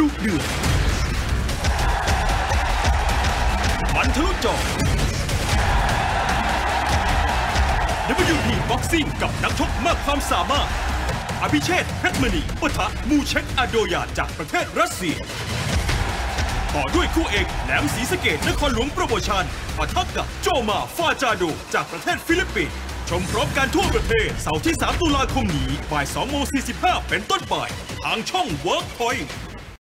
ดุเดือดมันทะลุจอ WP Boxing กับนักชกมากความสามารถ อภิเชษฐ์เพชรมณีปะทะมูเช็คอาโดยาจากประเทศรัสเซีย ต่อด้วยคู่เอกแหลมศรีสะเกษนครหลวงโปรโมชั่นปะทะกับโจมาฟาจาโดจากประเทศฟิลิปปินส์ชมพร้อมกันทั่วประเทศเสาร์ที่ 3 ตุลาคมนี้บ่าย2โมง45 เป็นต้นไป ทางช่อง WorkPoint